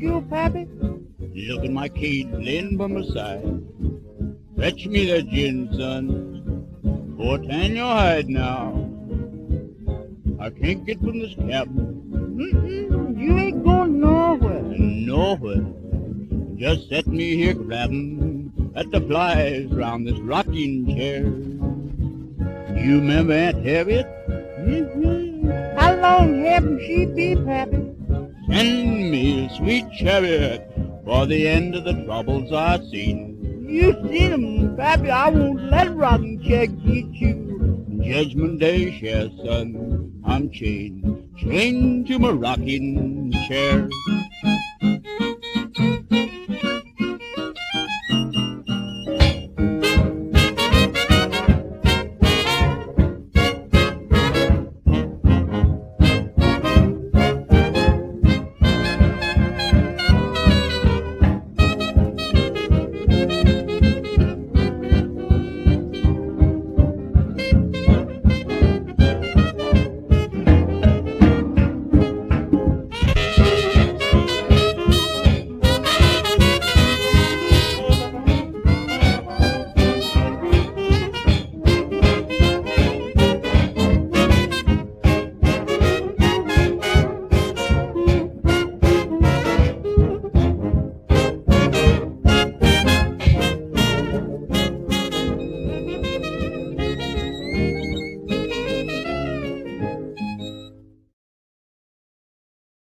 Look at my Kate laying by my side. Fetch me that gin, son. Or tan your hide now. I can't get from this cabin. Mm-mm, you ain't going nowhere. Nowhere. Just set me here grabbing at the flies round this rocking chair. You remember Aunt Harriet? Mm-hmm. How long haven't she been, Pappy? A sweet chariot for the end of the troubles I've seen. You seen 'em, Pappy. I won't let rotten chair get you. Judgment Day, share, son, I'm chained, chained to my rocking chair.